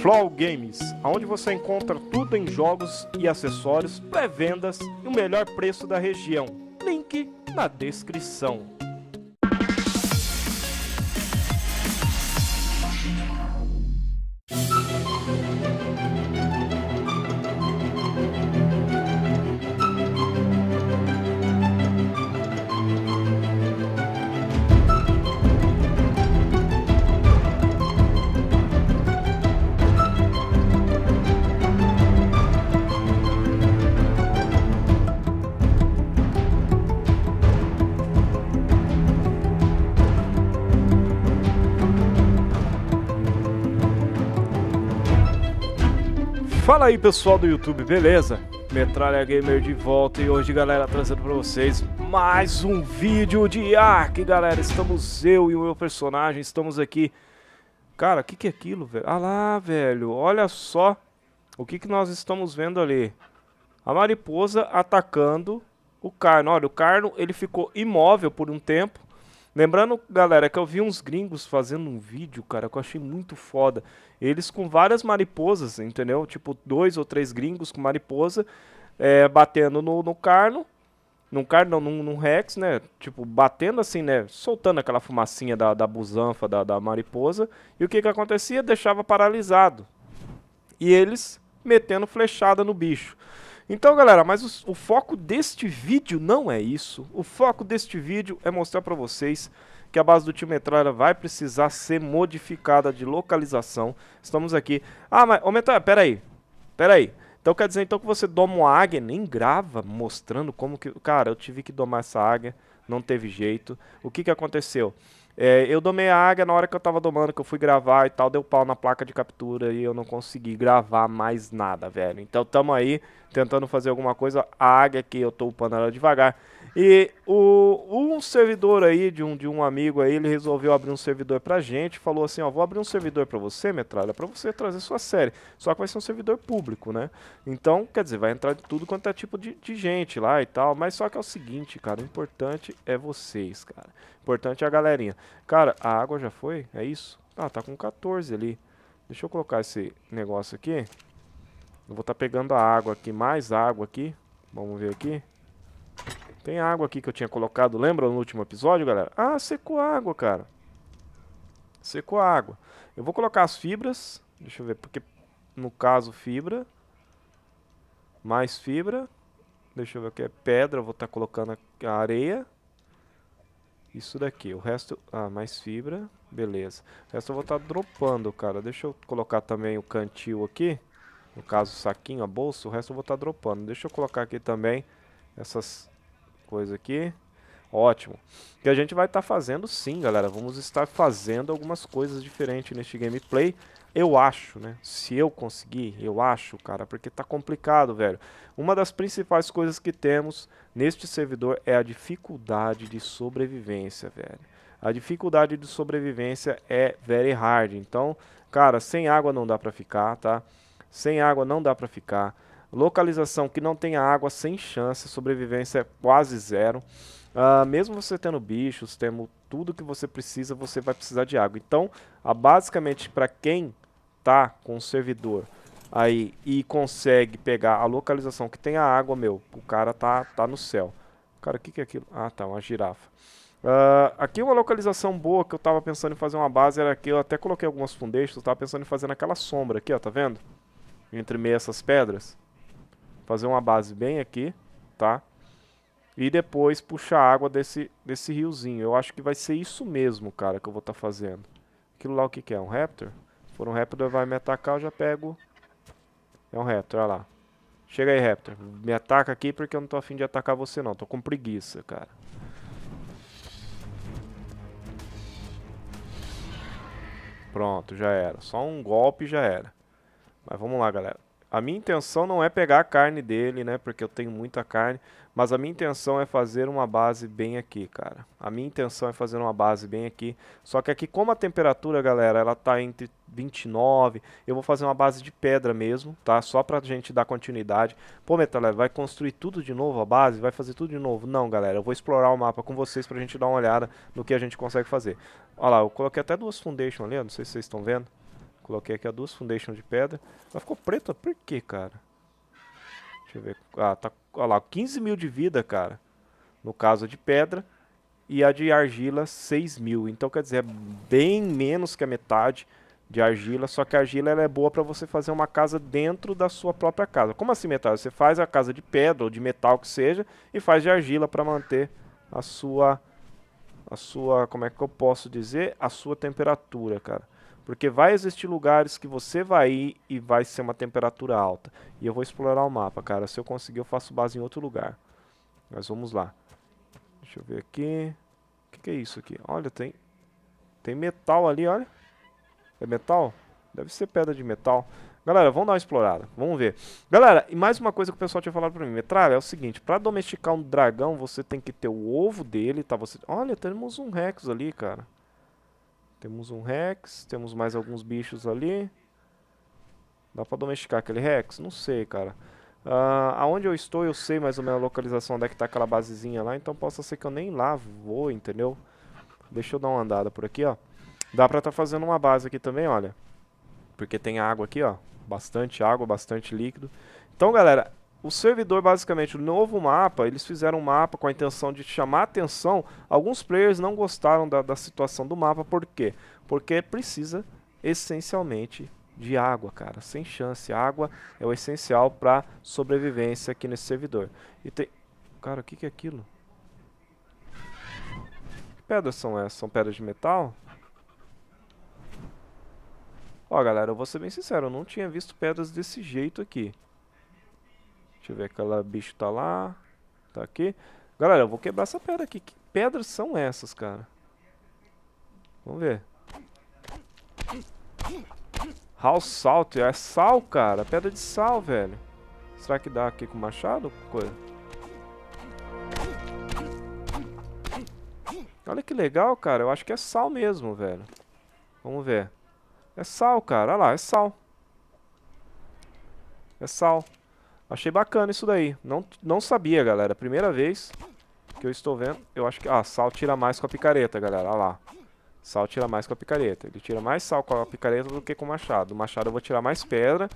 Flow Games, onde você encontra tudo em jogos e acessórios, pré-vendas e o melhor preço da região. Link na descrição. Fala aí pessoal do YouTube, beleza? Metralha Gamer de volta e hoje galera trazendo pra vocês mais um vídeo de Ark galera Estamos eu e o meu personagem, estamos aqui Cara, o que que é aquilo velho? Ah lá velho, olha só o que que nós estamos vendo ali A mariposa atacando o carno, olha o carno ele ficou imóvel por um tempo Lembrando, galera, que eu vi uns gringos fazendo um vídeo, cara, que eu achei muito foda. Eles com várias mariposas, entendeu? Tipo, dois ou três gringos com mariposa, é, batendo no, no carno. Num carno, não, num, num rex, né? Tipo, batendo assim, né? Soltando aquela fumacinha da, da busanfa da, da mariposa. E o que que acontecia? Deixava paralisado. E eles metendo flechada no bicho. Então, galera, mas o, o, foco deste vídeo não é isso. O foco deste vídeo é mostrar para vocês que a base do tio Metralha vai precisar ser modificada de localização. Estamos aqui. Ah, mas, ô Metralha, peraí. Peraí. Então quer dizer então que você doma uma águia, nem grava mostrando como que... Cara, eu tive que domar essa águia, não teve jeito. O que que aconteceu? É, eu domei a águia na hora que eu tava domando, que eu fui gravar e tal, deu pau na placa de captura e eu não consegui gravar mais nada, velho. Então tamo aí tentando fazer alguma coisa. A águia aqui eu tô upando ela devagar. E o, um servidor aí de um, de um amigo aí, ele resolveu abrir um servidor pra gente, falou assim, ó, vou abrir um servidor pra você, Metralha, pra você trazer sua série. Só que vai ser um servidor público, né? Então, quer dizer, vai entrar de tudo quanto é tipo de, de gente lá e tal, mas só que é o seguinte, cara, o importante é vocês, cara. O importante é a galerinha. Cara, a água já foi? É isso? Ah, tá com 14 ali. Deixa eu colocar esse negócio aqui. Eu vou estar tá pegando a água aqui, mais água aqui. Vamos ver aqui. Tem água aqui que eu tinha colocado, lembra no último episódio, galera? Ah, secou a água, cara. Secou a água. Eu vou colocar as fibras. Deixa eu ver, porque no caso fibra. Mais fibra. Deixa eu ver o que é pedra. Vou estar tá colocando a areia. Isso daqui. O resto... Ah, mais fibra. Beleza. O resto eu vou estar tá dropando, cara. Deixa eu colocar também o cantil aqui. No caso, o saquinho, a bolsa. O resto eu vou estar tá dropando. Deixa eu colocar aqui também essas coisa aqui. Ótimo. Que a gente vai estar tá fazendo sim, galera. Vamos estar fazendo algumas coisas diferentes neste gameplay. Eu acho, né? Se eu conseguir, eu acho, cara, porque tá complicado, velho. Uma das principais coisas que temos neste servidor é a dificuldade de sobrevivência, velho. A dificuldade de sobrevivência é very hard. Então, cara, sem água não dá pra ficar, tá? Sem água não dá pra ficar. Localização que não tenha água, sem chance. Sobrevivência é quase zero. Uh, mesmo você tendo bichos, tendo tudo que você precisa, você vai precisar de água. Então, uh, basicamente, para quem tá com o servidor aí e consegue pegar a localização que tem a água, meu, o cara tá, tá no céu. Cara, o que, que é aquilo? Ah, tá, uma girafa. Uh, aqui uma localização boa que eu tava pensando em fazer uma base era aqui, eu até coloquei algumas foundations, eu tava pensando em fazer naquela sombra aqui, ó, tá vendo? Entre meio essas pedras fazer uma base bem aqui, tá? E depois puxar água desse, desse riozinho. Eu acho que vai ser isso mesmo, cara, que eu vou estar tá fazendo. Aquilo lá o que, que é? Um Raptor? Se for um Raptor vai me atacar, eu já pego... É um Raptor, olha lá. Chega aí, Raptor. Me ataca aqui porque eu não tô afim de atacar você não. Tô com preguiça, cara. Pronto, já era. Só um golpe já era. Mas vamos lá, galera. A minha intenção não é pegar a carne dele, né? Porque eu tenho muita carne. Mas a minha intenção é fazer uma base bem aqui, cara. A minha intenção é fazer uma base bem aqui. Só que aqui, como a temperatura, galera, ela tá entre 29, eu vou fazer uma base de pedra mesmo, tá? Só pra gente dar continuidade. Pô, Metalé, vai construir tudo de novo a base? Vai fazer tudo de novo? Não, galera, eu vou explorar o mapa com vocês pra gente dar uma olhada no que a gente consegue fazer. Olha lá, eu coloquei até duas foundation ali, não sei se vocês estão vendo. Coloquei aqui a duas foundation de pedra. Ela ficou preta por quê, cara? Deixa eu ver. Ah, tá. Olha lá, 15 mil de vida, cara. No caso de pedra. E a de argila, 6 mil. Então, quer dizer, é bem menos que a metade de argila. Só que a argila é boa para você fazer uma casa dentro da sua própria casa. Como assim metade? Você faz a casa de pedra ou de metal que seja. E faz de argila para manter a sua... A sua... Como é que eu posso dizer? A sua temperatura, cara. Porque vai existir lugares que você vai ir e vai ser uma temperatura alta. E eu vou explorar o mapa, cara. Se eu conseguir, eu faço base em outro lugar. Mas vamos lá. Deixa eu ver aqui. O que, que é isso aqui? Olha, tem... Tem metal ali, olha. É metal? Deve ser pedra de metal. Galera, vamos dar uma explorada. Vamos ver. Galera, e mais uma coisa que o pessoal tinha falado pra mim. Metralha, é o seguinte. Pra domesticar um dragão, você tem que ter o ovo dele, tá? Você... Olha, temos um Rex ali, cara. Temos um Rex, temos mais alguns bichos ali. Dá pra domesticar aquele Rex? Não sei, cara. Uh, aonde eu estou, eu sei mais ou menos a localização onde é que tá aquela basezinha lá. Então possa ser que eu nem lá vou, entendeu? Deixa eu dar uma andada por aqui, ó. Dá pra tá fazendo uma base aqui também, olha. Porque tem água aqui, ó. Bastante água, bastante líquido. Então, galera, o servidor, basicamente, o novo mapa, eles fizeram um mapa com a intenção de chamar atenção. Alguns players não gostaram da, da situação do mapa, por quê? Porque precisa, essencialmente, de água, cara. Sem chance. Água é o essencial para sobrevivência aqui nesse servidor. E tem... Cara, o que, que é aquilo? Que pedras são essas? São pedras de metal? Ó, galera, eu vou ser bem sincero, eu não tinha visto pedras desse jeito aqui. Deixa eu ver, aquela bicho tá lá. Tá aqui. Galera, eu vou quebrar essa pedra aqui. Que pedras são essas, cara? Vamos ver. House Salt. É sal, cara. Pedra de sal, velho. Será que dá aqui com machado? Coisa. Olha que legal, cara. Eu acho que é sal mesmo, velho. Vamos ver. É sal, cara. Olha lá, é sal. É sal. Achei bacana isso daí. Não, não sabia, galera. Primeira vez que eu estou vendo. Eu acho que... Ah, sal tira mais com a picareta, galera. Olha lá. Sal tira mais com a picareta. Ele tira mais sal com a picareta do que com o machado. O machado eu vou tirar mais pedra.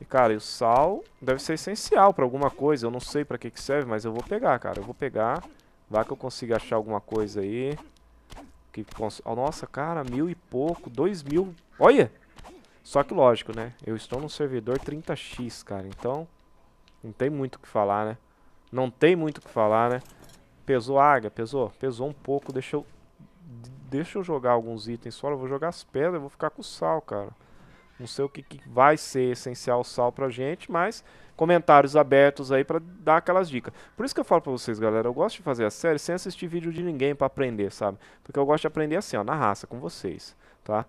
E, cara, e o sal deve ser essencial pra alguma coisa. Eu não sei pra que que serve, mas eu vou pegar, cara. Eu vou pegar. Vai que eu consiga achar alguma coisa aí. Que cons... oh, nossa, cara, mil e pouco. Dois mil. Olha! Só que lógico, né? Eu estou no servidor 30x, cara. Então, não tem muito o que falar, né? Não tem muito o que falar, né? Pesou a águia? Pesou? Pesou um pouco. Deixa eu, deixa eu jogar alguns itens fora. Eu vou jogar as pedras, eu vou ficar com o sal, cara. Não sei o que, que vai ser essencial o sal pra gente, mas comentários abertos aí pra dar aquelas dicas. Por isso que eu falo pra vocês, galera, eu gosto de fazer a série sem assistir vídeo de ninguém pra aprender, sabe? Porque eu gosto de aprender assim, ó, na raça, com vocês, tá?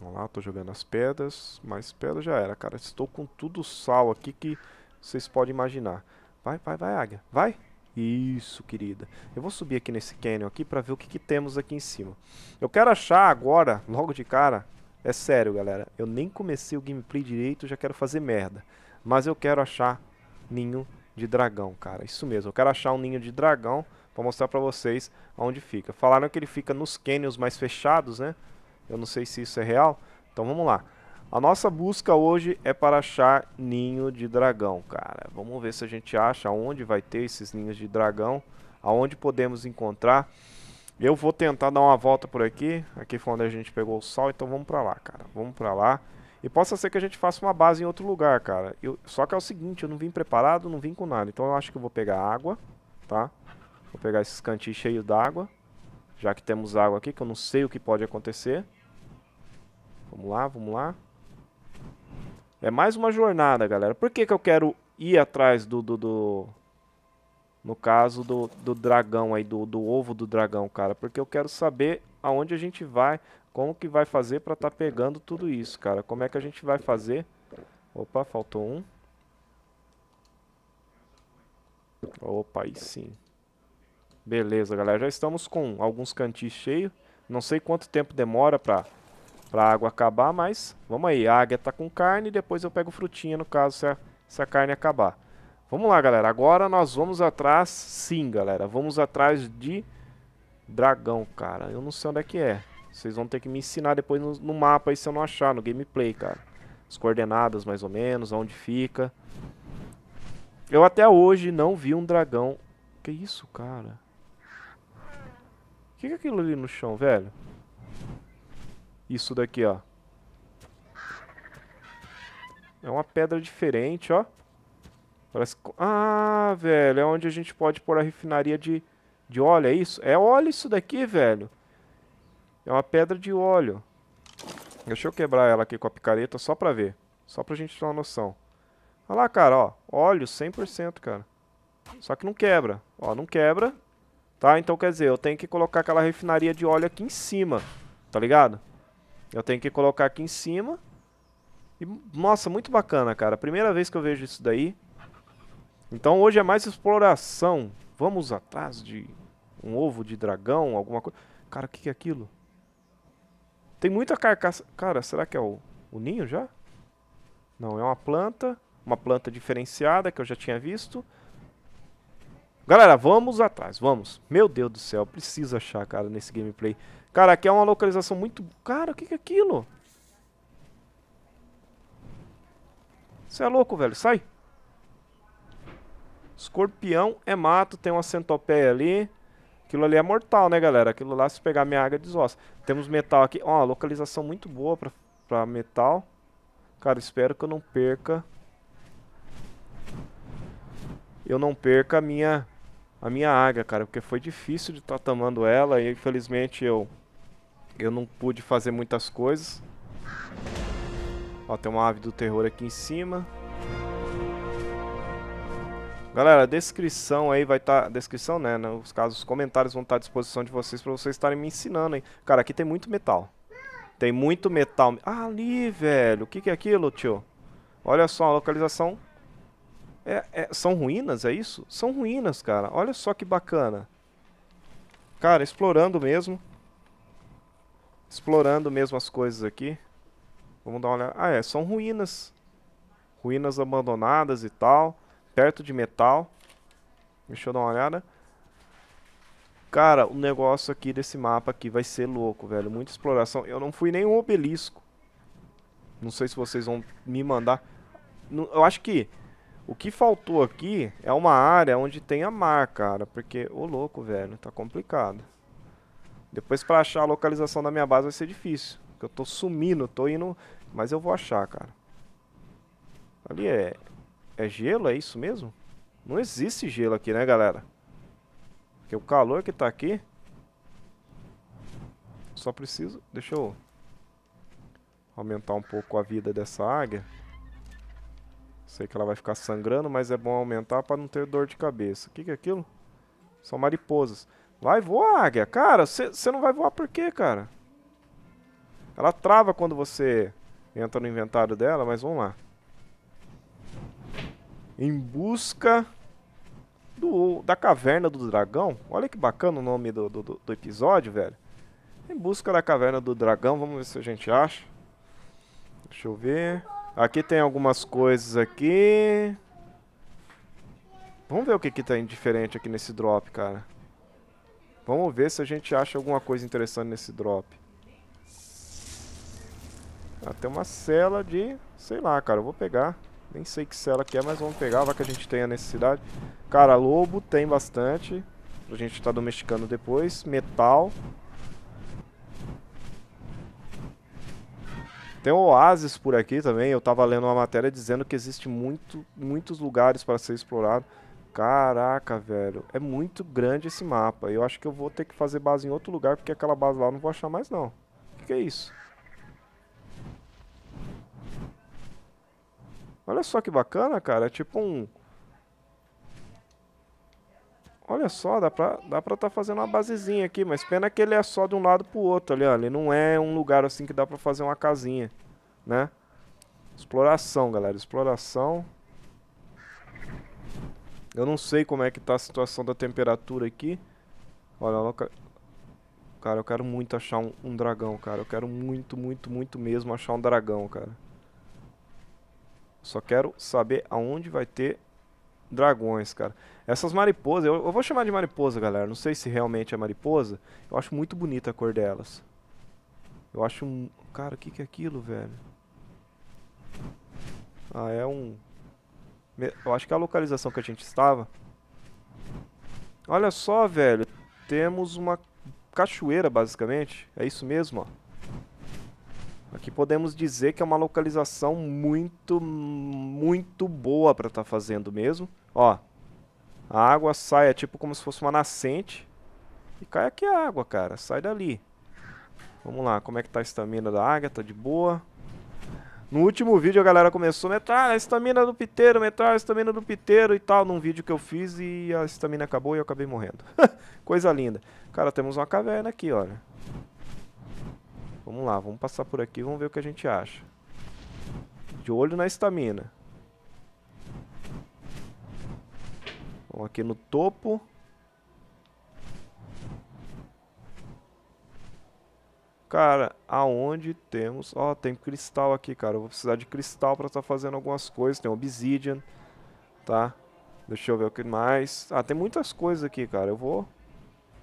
Vamos lá, tô jogando as pedras, mas pedra já era, cara. Estou com tudo sal aqui que vocês podem imaginar. Vai, vai, vai, águia. Vai. Isso, querida. Eu vou subir aqui nesse canyon aqui pra ver o que, que temos aqui em cima. Eu quero achar agora, logo de cara, é sério, galera. Eu nem comecei o gameplay direito, já quero fazer merda. Mas eu quero achar ninho de dragão, cara. Isso mesmo, eu quero achar um ninho de dragão pra mostrar pra vocês onde fica. Falaram que ele fica nos canyons mais fechados, né? Eu não sei se isso é real. Então vamos lá. A nossa busca hoje é para achar ninho de dragão, cara. Vamos ver se a gente acha onde vai ter esses ninhos de dragão. Aonde podemos encontrar. Eu vou tentar dar uma volta por aqui. Aqui foi onde a gente pegou o sol, então vamos pra lá, cara. Vamos pra lá. E possa ser que a gente faça uma base em outro lugar, cara. Eu, só que é o seguinte, eu não vim preparado, não vim com nada. Então eu acho que eu vou pegar água, tá? Vou pegar esses cantinhos cheios d'água. Já que temos água aqui, que eu não sei o que pode acontecer. Vamos lá, vamos lá. É mais uma jornada, galera. Por que, que eu quero ir atrás do... do, do no caso do, do dragão aí, do, do ovo do dragão, cara. Porque eu quero saber aonde a gente vai, como que vai fazer pra tá pegando tudo isso, cara. Como é que a gente vai fazer. Opa, faltou um. Opa, aí sim. Beleza, galera. Já estamos com alguns cantis cheios. Não sei quanto tempo demora pra pra água acabar, mas vamos aí. A águia tá com carne, depois eu pego frutinha no caso se a, se a carne acabar. Vamos lá, galera. Agora nós vamos atrás, sim, galera. Vamos atrás de dragão, cara. Eu não sei onde é que é. Vocês vão ter que me ensinar depois no, no mapa aí se eu não achar, no gameplay, cara. As coordenadas, mais ou menos, onde fica. Eu até hoje não vi um dragão. Que isso, cara? O que, que é aquilo ali no chão, velho? Isso daqui, ó. É uma pedra diferente, ó. Parece... Ah, velho, é onde a gente pode pôr a refinaria de, de óleo, é isso? É óleo isso daqui, velho. É uma pedra de óleo. Deixa eu quebrar ela aqui com a picareta só pra ver. Só pra gente ter uma noção. Olha lá, cara, ó. Óleo 100%, cara. Só que não quebra. Ó, não quebra. Tá? Então, quer dizer, eu tenho que colocar aquela refinaria de óleo aqui em cima. Tá ligado? Eu tenho que colocar aqui em cima. E, nossa, muito bacana, cara. Primeira vez que eu vejo isso daí. Então, hoje é mais exploração. Vamos atrás de um ovo de dragão, alguma coisa. Cara, o que, que é aquilo? Tem muita carcaça. Cara, será que é o, o ninho já? Não, é uma planta. Uma planta diferenciada que eu já tinha visto. Galera, vamos atrás, vamos. Meu Deus do céu, preciso achar, cara, nesse gameplay. Cara, aqui é uma localização muito... Cara, o que, que é aquilo? Você é louco, velho. Sai. Escorpião é mato, tem uma centopeia ali. Aquilo ali é mortal, né, galera? Aquilo lá, se pegar minha água, desossa. Temos metal aqui. Ó, localização muito boa pra, pra metal. Cara, espero que eu não perca... Eu não perca a minha, a minha águia, cara. Porque foi difícil de estar tá tomando ela. E infelizmente eu, eu não pude fazer muitas coisas. Ó, tem uma ave do terror aqui em cima. Galera, a descrição aí vai estar... Tá, descrição, né? Nos casos, os comentários vão estar tá à disposição de vocês para vocês estarem me ensinando, hein? Cara, aqui tem muito metal. Tem muito metal. Ah, ali, velho. O que, que é aquilo, tio? Olha só, a localização... É, é, são ruínas, é isso? São ruínas, cara. Olha só que bacana. Cara, explorando mesmo. Explorando mesmo as coisas aqui. Vamos dar uma olhada. Ah, é, são ruínas. Ruínas abandonadas e tal perto de metal. Deixa eu dar uma olhada. Cara, o negócio aqui desse mapa aqui vai ser louco, velho. Muita exploração. Eu não fui nem um obelisco. Não sei se vocês vão me mandar. Eu acho que o que faltou aqui é uma área onde tem a mar, cara. Porque, ô louco, velho, tá complicado. Depois pra achar a localização da minha base vai ser difícil. Porque eu tô sumindo, tô indo... Mas eu vou achar, cara. Ali é é gelo, é isso mesmo? Não existe gelo aqui, né, galera? Porque o calor que tá aqui... Só preciso... Deixa eu... Aumentar um pouco a vida dessa águia. Sei que ela vai ficar sangrando, mas é bom aumentar para não ter dor de cabeça. O que, que é aquilo? São mariposas. Vai voar, águia. Cara, você não vai voar por quê, cara? Ela trava quando você entra no inventário dela, mas vamos lá. Em busca do, da caverna do dragão. Olha que bacana o nome do, do, do episódio, velho. Em busca da caverna do dragão. Vamos ver se a gente acha. Deixa eu ver. Aqui tem algumas coisas aqui. Vamos ver o que, que tem diferente aqui nesse drop, cara. Vamos ver se a gente acha alguma coisa interessante nesse drop. Ah, tem uma cela de... Sei lá, cara. Eu vou pegar. Nem sei que cela que é, mas vamos pegar, vai que a gente tem a necessidade. Cara, lobo tem bastante. Pra gente tá domesticando depois. Metal. Tem oásis por aqui também. Eu tava lendo uma matéria dizendo que existe muito, muitos lugares para ser explorado. Caraca, velho. É muito grande esse mapa. Eu acho que eu vou ter que fazer base em outro lugar, porque aquela base lá eu não vou achar mais não. O que, que é isso? Olha só que bacana, cara. É tipo um... Olha só, dá pra dá pra tá fazendo uma basezinha aqui, mas pena que ele é só de um lado pro outro ali, ó. Ele não é um lugar assim que dá pra fazer uma casinha, né? Exploração, galera. Exploração. Eu não sei como é que tá a situação da temperatura aqui. Olha, cara, eu quero muito achar um, um dragão, cara. Eu quero muito, muito, muito mesmo achar um dragão, cara. Só quero saber aonde vai ter dragões, cara. Essas mariposas, eu, eu, vou chamar de mariposa, galera. Não sei se realmente é mariposa. Eu acho muito bonita a cor delas. Eu acho um... Cara, o que, que é aquilo, velho? Ah, é um... Eu acho que é a localização que a gente estava. Olha só, velho. Temos uma cachoeira, basicamente. É isso mesmo, ó. Aqui podemos dizer que é uma localização muito, muito boa para estar tá fazendo mesmo. Ó, a água sai, é tipo como se fosse uma nascente. E cai aqui a água, cara. Sai dali. Vamos lá, como é que tá a estamina da águia? Tá de boa. No último vídeo a galera começou a metrar a estamina do piteiro, metrar a estamina do piteiro e tal, num vídeo que eu fiz e a estamina acabou e eu acabei morrendo. Coisa linda. Cara, temos uma caverna aqui, olha. Vamos lá, vamos passar por aqui, vamos ver o que a gente acha. De olho na estamina. Vamos aqui no topo. Cara, aonde temos... Ó, tem cristal aqui, cara. Eu vou precisar de cristal pra estar tá fazendo algumas coisas. Tem obsidian, tá? Deixa eu ver o que mais. Ah, tem muitas coisas aqui, cara. Eu vou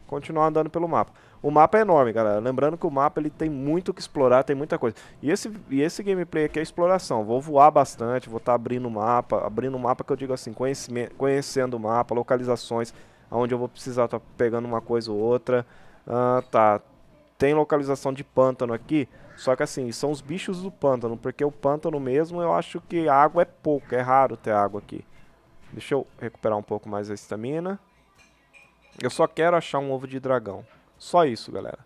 continuar andando pelo mapa. O mapa é enorme, galera. Lembrando que o mapa ele tem muito que explorar, tem muita coisa. E esse, e esse gameplay aqui é exploração. Vou voar bastante, vou estar tá abrindo o mapa. Abrindo o mapa que eu digo assim, conhecendo o mapa, localizações, onde eu vou precisar estar tá pegando uma coisa ou outra. Ah, tá. Tem localização de pântano aqui. Só que assim, são os bichos do pântano. Porque o pântano mesmo, eu acho que a água é pouco. É raro ter água aqui. Deixa eu recuperar um pouco mais a estamina. Eu só quero achar um ovo de dragão. Só isso, galera.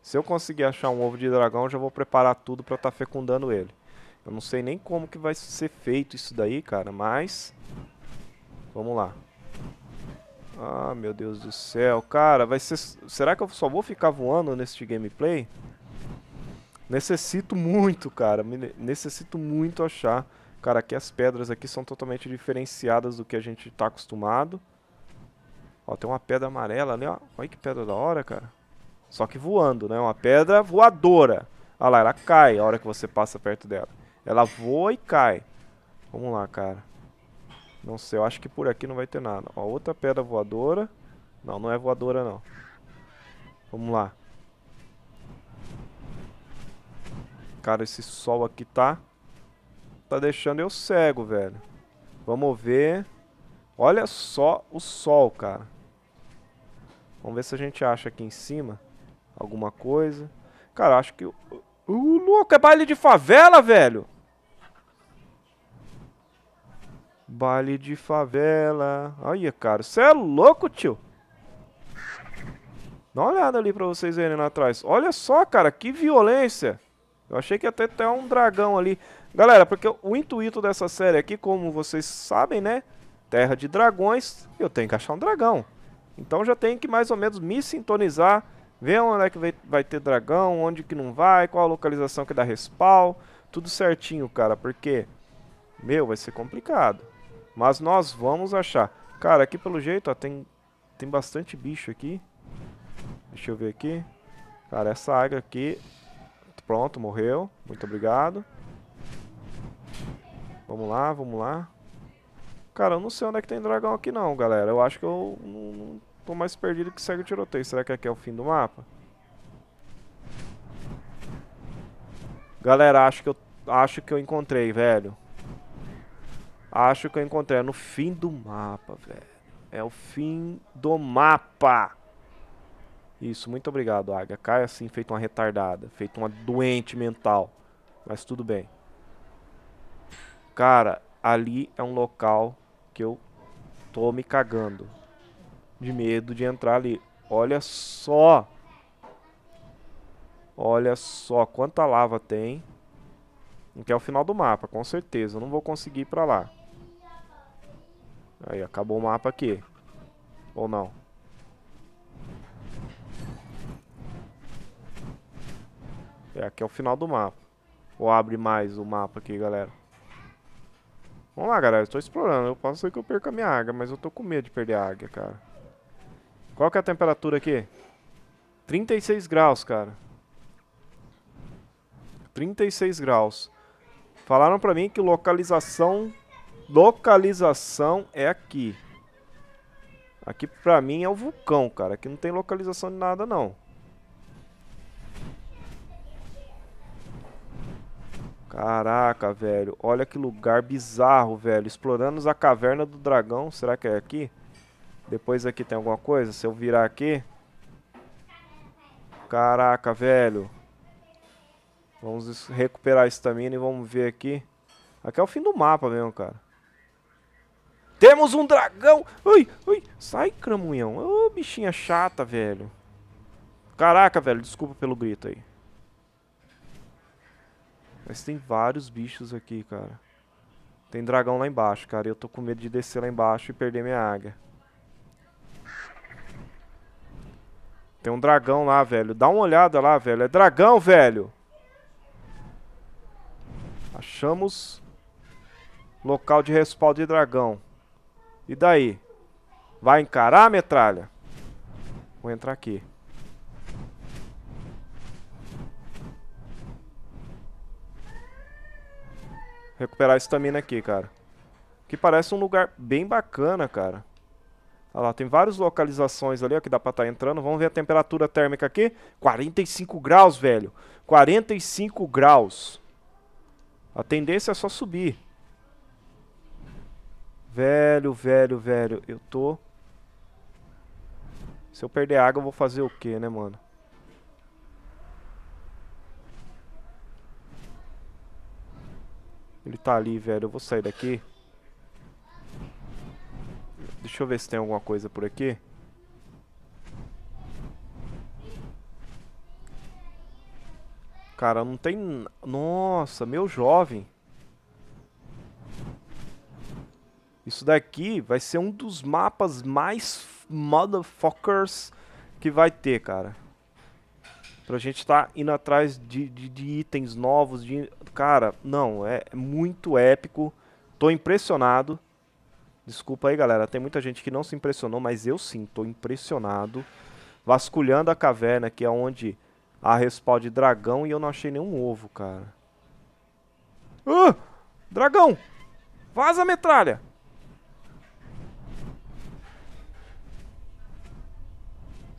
Se eu conseguir achar um ovo de dragão, já vou preparar tudo para estar tá fecundando ele. Eu não sei nem como que vai ser feito isso daí, cara, mas... Vamos lá. Ah, meu Deus do céu. Cara, vai ser... Será que eu só vou ficar voando neste gameplay? Necessito muito, cara. Necessito muito achar. Cara, aqui as pedras aqui são totalmente diferenciadas do que a gente está acostumado. Ó, tem uma pedra amarela ali, ó. Olha que pedra da hora, cara. Só que voando, né? Uma pedra voadora. Olha lá, ela cai a hora que você passa perto dela. Ela voa e cai. Vamos lá, cara. Não sei, eu acho que por aqui não vai ter nada. Ó, outra pedra voadora. Não, não é voadora, não. Vamos lá. Cara, esse sol aqui tá... Tá deixando eu cego, velho. Vamos ver. Olha só o sol, cara. Vamos ver se a gente acha aqui em cima alguma coisa. Cara, acho que... Uh, louco, é baile de favela, velho! Baile de favela. Olha, cara, você é louco, tio. Dá uma olhada ali pra vocês verem lá atrás. Olha só, cara, que violência. Eu achei que ia ter até um dragão ali. Galera, porque o intuito dessa série aqui, como vocês sabem, né? Terra de dragões, eu tenho que achar um dragão. Então já tem que mais ou menos me sintonizar, ver onde é que vai, ter dragão, onde que não vai, qual a localização que dá respawn, tudo certinho, cara, porque, meu, vai ser complicado. Mas nós vamos achar. Cara, aqui pelo jeito, ó, tem, tem bastante bicho aqui. Deixa eu ver aqui. Cara, essa águia aqui, pronto, morreu. Muito obrigado. Vamos lá, vamos lá. Cara, eu não sei onde é que tem dragão aqui não, galera. Eu acho que eu não, não tô mais perdido que segue o tiroteio. Será que aqui é o fim do mapa? Galera, acho que eu acho que eu encontrei, velho. Acho que eu encontrei. É no fim do mapa, velho. É o fim do mapa. Isso, muito obrigado, Águia. Cai assim, feito uma retardada. Feito uma doente mental. Mas tudo bem. Cara, ali é um local que eu tô me cagando de medo de entrar ali. Olha só. Olha só quanta lava tem. Que é o final do mapa, com certeza. Eu não vou conseguir ir pra lá. Aí, acabou o mapa aqui. Ou não? É, aqui é o final do mapa. Ou abre mais o mapa aqui, galera. Vamos lá, galera. Estou explorando. Eu posso ser que eu perca minha águia, mas eu tô com medo de perder a águia, cara. Qual que é a temperatura aqui? 36 graus, cara. 36 graus. Falaram pra mim que localização... Localização é aqui. Aqui pra mim é o vulcão, cara. Aqui não tem localização de nada, não. Caraca, velho. Olha que lugar bizarro, velho. Explorando a caverna do dragão. Será que é aqui? Depois aqui tem alguma coisa? Se eu virar aqui... Caraca, velho. Vamos recuperar a estamina e vamos ver aqui. Aqui é o fim do mapa mesmo, cara. Temos um dragão! Ui, ui, sai, cramunhão. Ô, oh, bichinha chata, velho. Caraca, velho, desculpa pelo grito aí. Mas tem vários bichos aqui, cara. Tem dragão lá embaixo, cara. Eu tô com medo de descer lá embaixo e perder minha águia. Tem um dragão lá, velho. Dá uma olhada lá, velho. É dragão, velho. Achamos local de respaldo de dragão. E daí? Vai encarar, metralha? Vou entrar aqui. Recuperar a estamina aqui, cara. Que parece um lugar bem bacana, cara. Olha lá, tem várias localizações ali, ó, que dá pra estar tá entrando. Vamos ver a temperatura térmica aqui. 45 graus, velho. 45 graus. A tendência é só subir. Velho, velho, velho. Eu tô... Se eu perder água, eu vou fazer o quê, né, mano? Ele tá ali, velho. Eu vou sair daqui. Deixa eu ver se tem alguma coisa por aqui. Cara, não tem... Nossa, meu jovem. Isso daqui vai ser um dos mapas mais motherfuckers que vai ter, cara. Pra gente tá indo atrás de, de, de, itens novos. De... Cara, não, é muito épico. Tô impressionado. Desculpa aí, galera. Tem muita gente que não se impressionou, mas eu sim, tô impressionado. Vasculhando a caverna, que é onde há respawn de dragão, e eu não achei nenhum ovo, cara. Uh! Dragão! Vaza, metralha!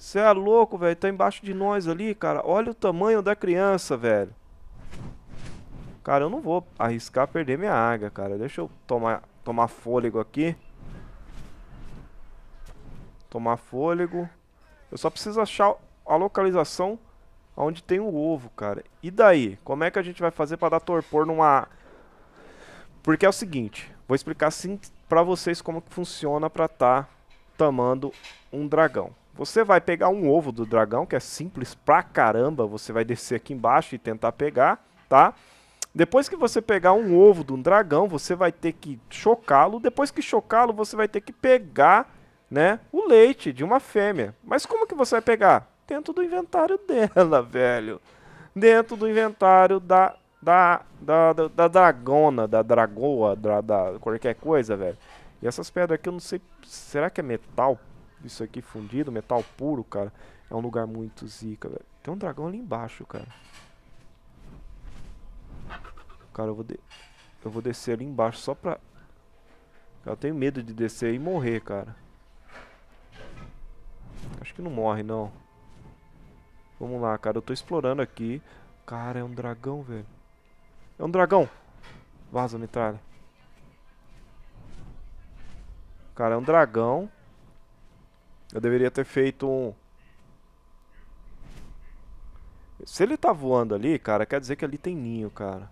Você é louco, velho. Tá embaixo de nós ali, cara. Olha o tamanho da criança, velho. Cara, eu não vou arriscar perder minha águia, cara. Deixa eu tomar tomar fôlego aqui. Tomar fôlego. Eu só preciso achar a localização onde tem o ovo, cara. E daí? Como é que a gente vai fazer para dar torpor numa... Porque é o seguinte, vou explicar assim para vocês como que funciona estar tá tamando um dragão. Você vai pegar um ovo do dragão, que é simples pra caramba, você vai descer aqui embaixo e tentar pegar, tá? Depois que você pegar um ovo de um dragão, você vai ter que chocá-lo. Depois que chocá-lo, você vai ter que pegar né, o leite de uma fêmea. Mas como que você vai pegar? Dentro do inventário dela, velho. Dentro do inventário da, da, da, da, da dragona, da dragoa, da, da qualquer coisa, velho. E essas pedras aqui eu não sei. Será que é metal? Isso aqui fundido, metal puro, cara. É um lugar muito zica, velho. Tem um dragão ali embaixo, cara. Cara, eu vou, de... eu vou descer ali embaixo só pra... Eu tenho medo de descer e morrer, cara. Acho que não morre, não. Vamos lá, cara. Eu tô explorando aqui. Cara, é um dragão, velho. É um dragão. Vaza, metralha. Cara, é um dragão. Eu deveria ter feito um... Se ele tá voando ali, cara, quer dizer que ali tem ninho, cara.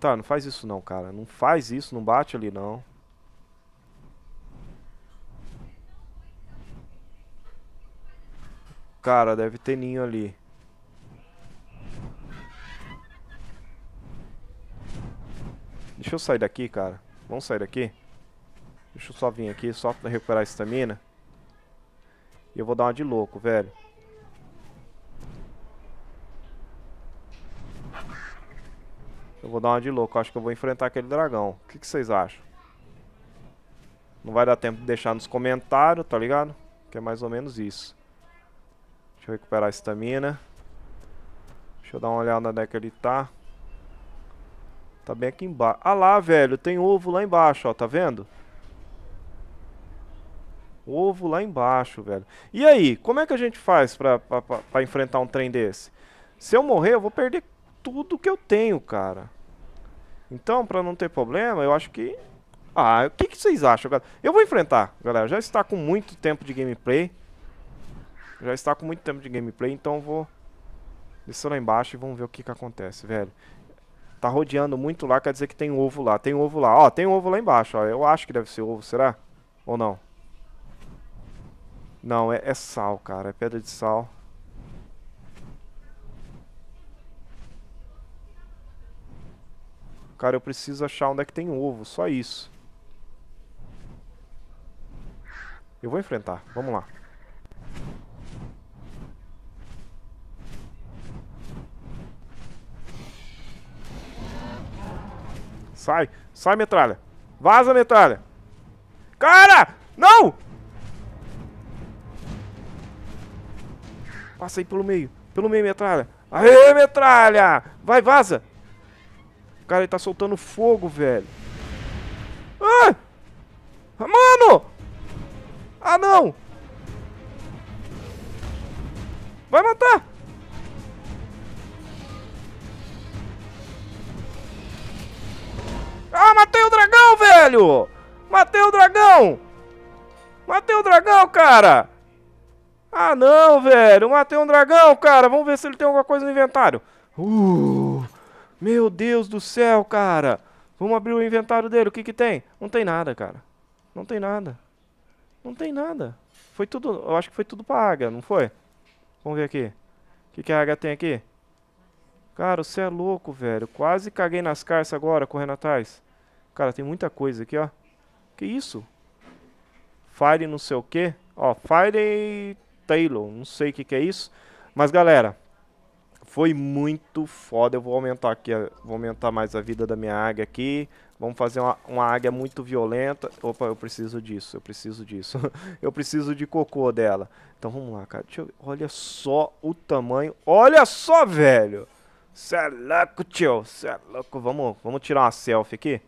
Tá, não faz isso não, cara. Não faz isso, não bate ali não. Cara, deve ter ninho ali. Deixa eu sair daqui, cara. Vamos sair daqui? Deixa eu só vir aqui, só pra recuperar a estamina. E eu vou dar uma de louco, velho. Eu vou dar uma de louco. Acho que eu vou enfrentar aquele dragão. O que, que vocês acham? Não vai dar tempo de deixar nos comentários, tá ligado? Que é mais ou menos isso. Deixa eu recuperar a estamina. Deixa eu dar uma olhada onde é que ele tá. Tá bem aqui embaixo. Ah lá, velho. Tem ovo lá embaixo, ó. Tá vendo? Ovo lá embaixo, velho. E aí? Como é que a gente faz pra, pra, pra enfrentar um trem desse? Se eu morrer, eu vou perder tudo que eu tenho, cara. Então, pra não ter problema, eu acho que... Ah, o que, que vocês acham, galera? Eu vou enfrentar, galera. Já está com muito tempo de gameplay. Já está com muito tempo de gameplay, então vou... Descer lá embaixo e vamos ver o que que acontece, velho. Tá rodeando muito lá, quer dizer que tem ovo lá. Tem ovo lá. Ó, tem ovo lá embaixo, ó. Eu acho que deve ser ovo, será? Ou não? Não, é, é sal, cara. É pedra de sal. Cara, eu preciso achar onde é que tem ovo, só isso. Eu vou enfrentar, vamos lá. Sai, sai metralha. Vaza metralha. Cara, não! Passa aí pelo meio, pelo meio metralha. Aê, metralha! Vai, vaza! Cara, ele tá soltando fogo, velho. Ah! Mano! Ah, não! Vai matar! Ah, matei o dragão, velho! Matei o dragão! Matei o dragão, cara! Ah, não, velho! Matei um dragão, cara! Vamos ver se ele tem alguma coisa no inventário. Uh! Meu Deus do céu, cara. Vamos abrir o inventário dele. O que que tem? Não tem nada, cara. Não tem nada. Não tem nada. Foi tudo... Eu acho que foi tudo pra águia, não foi? Vamos ver aqui. O que que a águia tem aqui? Cara, você é louco, velho. Quase caguei nas carças agora, correndo atrás. Cara, tem muita coisa aqui, ó. Que isso? Fire não sei o que. Ó, Fire Taylor. Não sei o que que é isso. Mas, galera... Foi muito foda. Eu vou aumentar aqui, vou aumentar mais a vida da minha águia aqui. Vamos fazer uma, uma águia muito violenta. Opa, eu preciso disso, eu preciso disso. eu preciso de cocô dela. Então vamos lá, cara. Eu, olha só o tamanho. Olha só, velho. Cê é louco, tio. Cê é louco. Vamos, vamos tirar uma selfie aqui.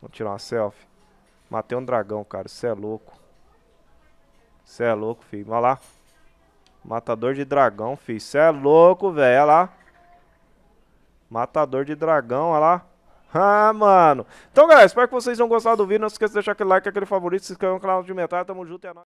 Vamos tirar uma selfie. Matei um dragão, cara. Cê é louco. Cê é louco, filho. Olha lá. Matador de dragão, filho. Cê é louco, velho. Olha lá. Matador de dragão, olha lá. Ah, mano. Então, galera, espero que vocês tenham gostado do vídeo. Não se esqueça de deixar aquele like, aquele favorito, se inscrever no canal de Metal. Tamo junto e é nóis.